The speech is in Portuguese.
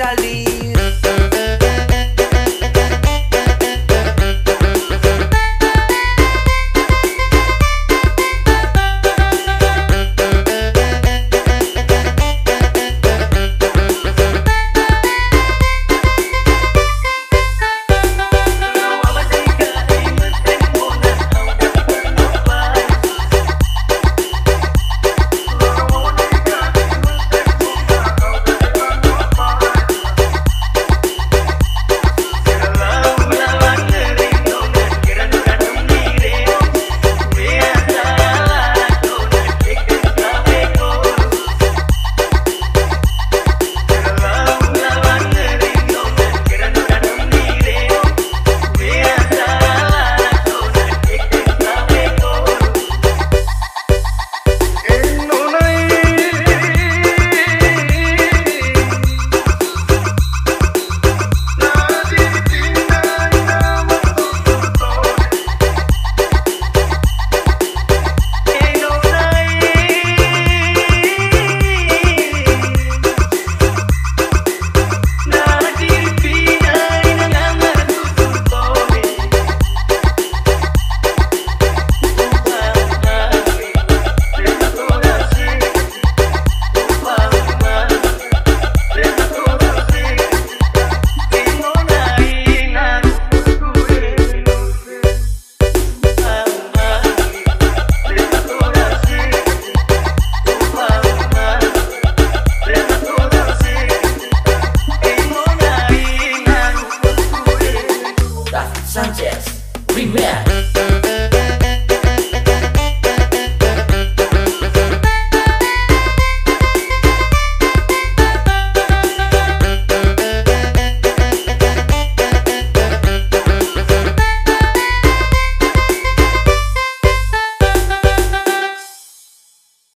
ali.